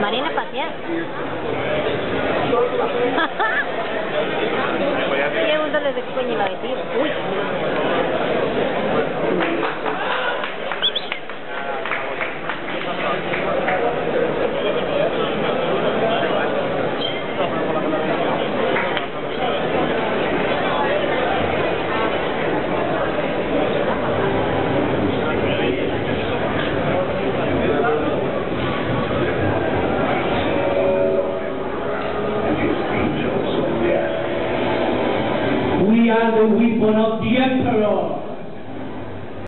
Marina Pasear. Pregúntale de qué coño iba a decir. Uy. the island we put up the emperor.